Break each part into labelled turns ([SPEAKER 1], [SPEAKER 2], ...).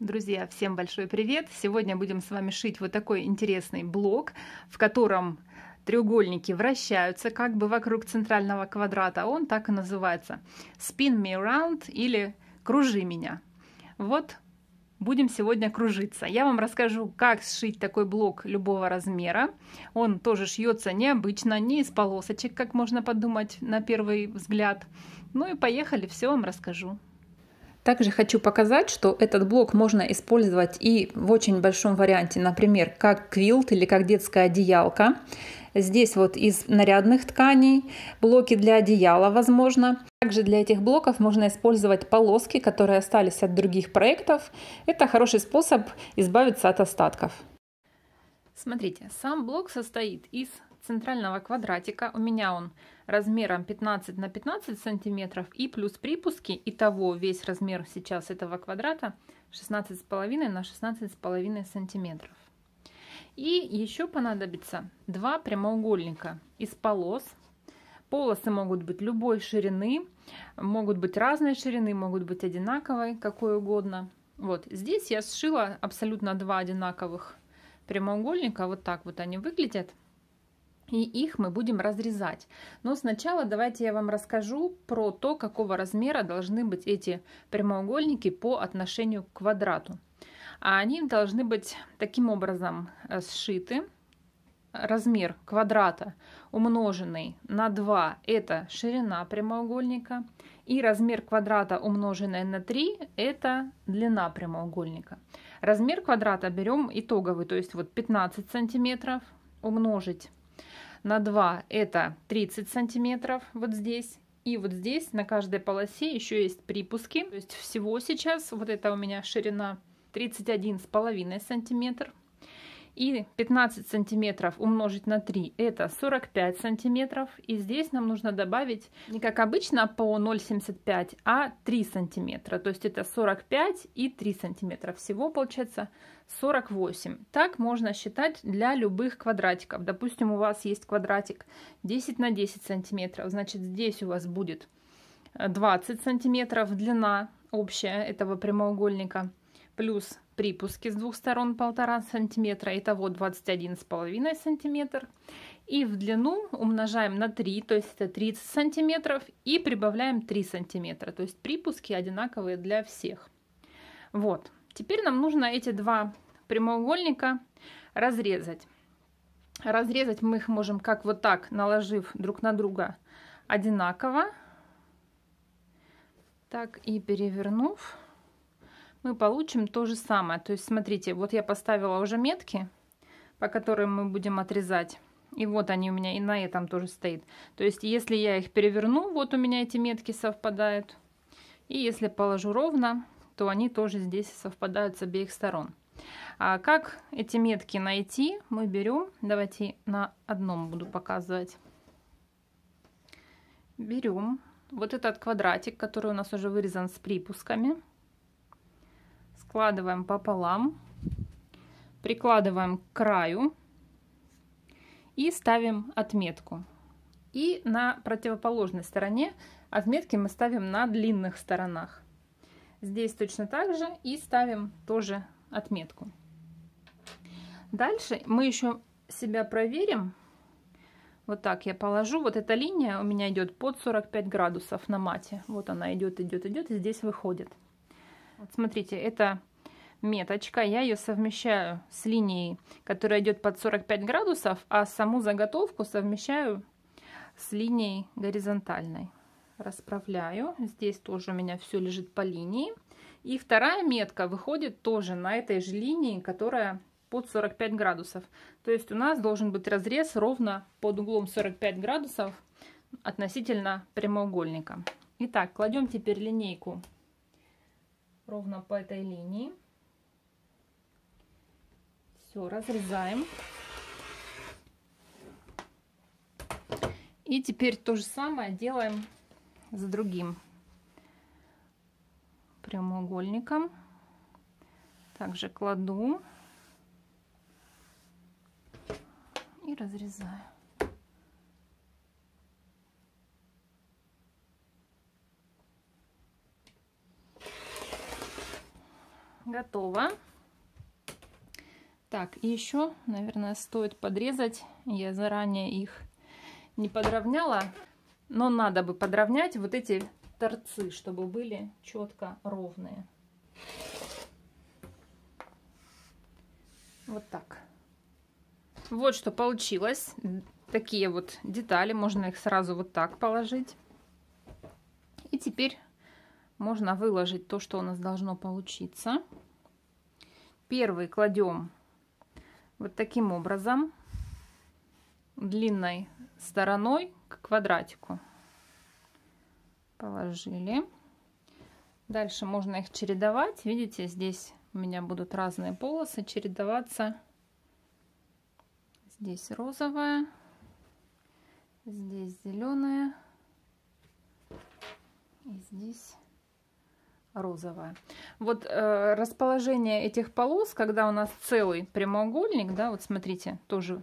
[SPEAKER 1] Друзья, всем большой привет! Сегодня будем с вами шить вот такой интересный блок, в котором треугольники вращаются как бы вокруг центрального квадрата. Он так и называется Spin Me Around или Кружи меня. Вот будем сегодня кружиться. Я вам расскажу, как сшить такой блок любого размера. Он тоже шьется необычно, не из полосочек, как можно подумать на первый взгляд. Ну и поехали, все вам расскажу. Также хочу показать, что этот блок можно использовать и в очень большом варианте, например, как квилт или как детская одеялка. Здесь вот из нарядных тканей блоки для одеяла возможно. Также для этих блоков можно использовать полоски, которые остались от других проектов. Это хороший способ избавиться от остатков. Смотрите, сам блок состоит из центрального квадратика. У меня он размером 15 на 15 сантиметров и плюс припуски. Итого весь размер сейчас этого квадрата 16,5 на 16,5 сантиметров. И еще понадобится два прямоугольника из полос. Полосы могут быть любой ширины, могут быть разной ширины, могут быть одинаковой, какой угодно. Вот здесь я сшила абсолютно два одинаковых прямоугольника. Вот так вот они выглядят и их мы будем разрезать. Но сначала давайте я вам расскажу про то, какого размера должны быть эти прямоугольники по отношению к квадрату. А они должны быть таким образом э, сшиты. Размер квадрата умноженный на 2 – это ширина прямоугольника. И размер квадрата умноженный на 3 – это длина прямоугольника. Размер квадрата берем итоговый, то есть вот 15 сантиметров умножить на 2 это 30 сантиметров вот здесь. И вот здесь на каждой полосе еще есть припуски. То есть всего сейчас вот это у меня ширина 31,5 сантиметр. И 15 сантиметров умножить на 3 это 45 сантиметров. И здесь нам нужно добавить не как обычно по 0,75, а 3 сантиметра. То есть это 45 и 3 сантиметра. Всего получается 48. Так можно считать для любых квадратиков. Допустим, у вас есть квадратик 10 на 10 сантиметров. Значит, здесь у вас будет 20 сантиметров длина общая этого прямоугольника плюс припуски с двух сторон полтора сантиметра, итого 21,5 сантиметр. И в длину умножаем на 3, то есть это 30 сантиметров, и прибавляем 3 сантиметра, то есть припуски одинаковые для всех. Вот, теперь нам нужно эти два прямоугольника разрезать. Разрезать мы их можем как вот так, наложив друг на друга одинаково, так и перевернув мы получим то же самое. То есть, смотрите, вот я поставила уже метки, по которым мы будем отрезать. И вот они у меня и на этом тоже стоит. То есть, если я их переверну, вот у меня эти метки совпадают. И если положу ровно, то они тоже здесь совпадают с обеих сторон. А как эти метки найти, мы берем, давайте на одном буду показывать. Берем вот этот квадратик, который у нас уже вырезан с припусками складываем пополам, прикладываем к краю и ставим отметку. И на противоположной стороне отметки мы ставим на длинных сторонах. Здесь точно так же и ставим тоже отметку. Дальше мы еще себя проверим. Вот так я положу. Вот эта линия у меня идет под 45 градусов на мате. Вот она идет, идет, идет и здесь выходит. Вот смотрите, это меточка, я ее совмещаю с линией, которая идет под 45 градусов, а саму заготовку совмещаю с линией горизонтальной. Расправляю, здесь тоже у меня все лежит по линии. И вторая метка выходит тоже на этой же линии, которая под 45 градусов. То есть у нас должен быть разрез ровно под углом 45 градусов относительно прямоугольника. Итак, кладем теперь линейку ровно по этой линии. Все, разрезаем. И теперь то же самое делаем с другим прямоугольником. Также кладу и разрезаю. Готово. Так, и еще, наверное, стоит подрезать. Я заранее их не подровняла, но надо бы подровнять вот эти торцы, чтобы были четко ровные. Вот так. Вот что получилось. Такие вот детали. Можно их сразу вот так положить. И теперь можно выложить то, что у нас должно получиться. Первый кладем вот таким образом длинной стороной к квадратику. Положили. Дальше можно их чередовать. Видите, здесь у меня будут разные полосы чередоваться. Здесь розовая, здесь зеленая и здесь розовая. Вот э, расположение этих полос, когда у нас целый прямоугольник, да, вот смотрите, тоже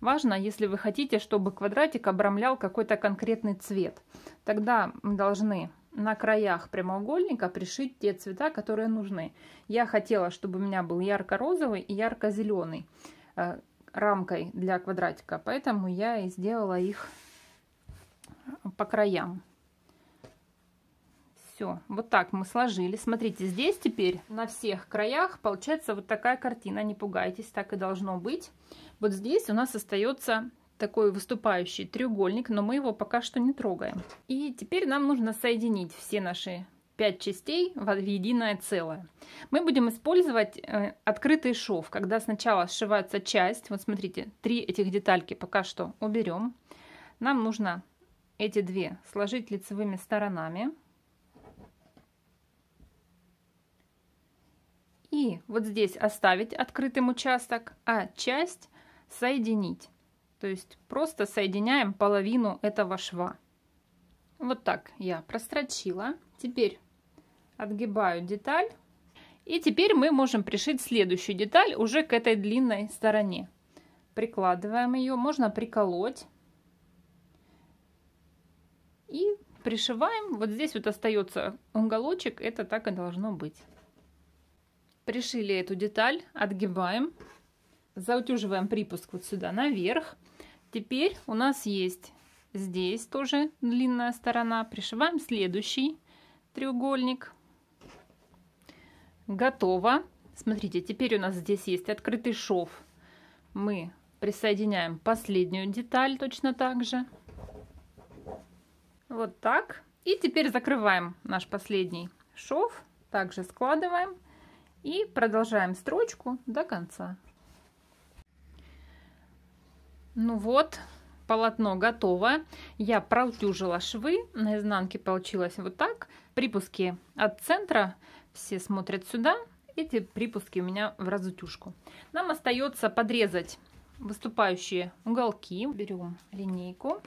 [SPEAKER 1] важно, если вы хотите, чтобы квадратик обрамлял какой-то конкретный цвет. Тогда мы должны на краях прямоугольника пришить те цвета, которые нужны. Я хотела, чтобы у меня был ярко-розовый и ярко-зеленый э, рамкой для квадратика, поэтому я и сделала их по краям. Все, вот так мы сложили. Смотрите, здесь теперь на всех краях получается вот такая картина. Не пугайтесь, так и должно быть. Вот здесь у нас остается такой выступающий треугольник, но мы его пока что не трогаем. И теперь нам нужно соединить все наши пять частей в единое целое. Мы будем использовать э, открытый шов, когда сначала сшивается часть. Вот смотрите, три этих детальки пока что уберем. Нам нужно эти две сложить лицевыми сторонами. И вот здесь оставить открытым участок, а часть соединить. То есть просто соединяем половину этого шва. Вот так я прострочила. Теперь отгибаю деталь. И теперь мы можем пришить следующую деталь уже к этой длинной стороне. Прикладываем ее, можно приколоть. И пришиваем. Вот здесь вот остается уголочек, это так и должно быть. Пришили эту деталь, отгибаем, заутюживаем припуск вот сюда наверх. Теперь у нас есть здесь тоже длинная сторона. Пришиваем следующий треугольник. Готово. Смотрите, теперь у нас здесь есть открытый шов. Мы присоединяем последнюю деталь точно так же. Вот так. И теперь закрываем наш последний шов. Также складываем и продолжаем строчку до конца. Ну вот, полотно готово. Я проутюжила швы. На изнанке получилось вот так. Припуски от центра все смотрят сюда. Эти припуски у меня в разутюжку. Нам остается подрезать выступающие уголки. Берем линейку.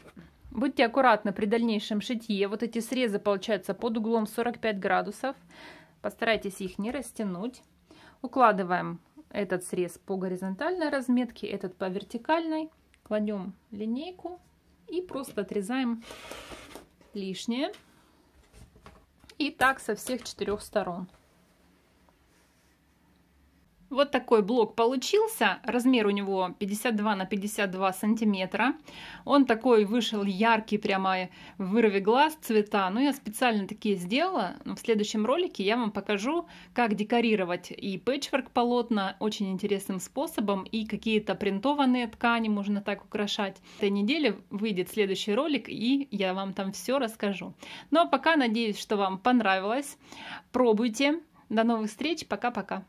[SPEAKER 1] Будьте аккуратны при дальнейшем шитье. Вот эти срезы получаются под углом 45 градусов. Постарайтесь их не растянуть. Укладываем этот срез по горизонтальной разметке, этот по вертикальной. Кладем линейку и просто отрезаем лишнее. И так со всех четырех сторон. Вот такой блок получился. Размер у него 52 на 52 сантиметра. Он такой вышел яркий, прямо вырви глаз цвета. Но я специально такие сделала. В следующем ролике я вам покажу, как декорировать и пэтчворк полотна очень интересным способом. И какие-то принтованные ткани можно так украшать. В этой неделе выйдет следующий ролик, и я вам там все расскажу. Ну а пока надеюсь, что вам понравилось. Пробуйте. До новых встреч. Пока-пока.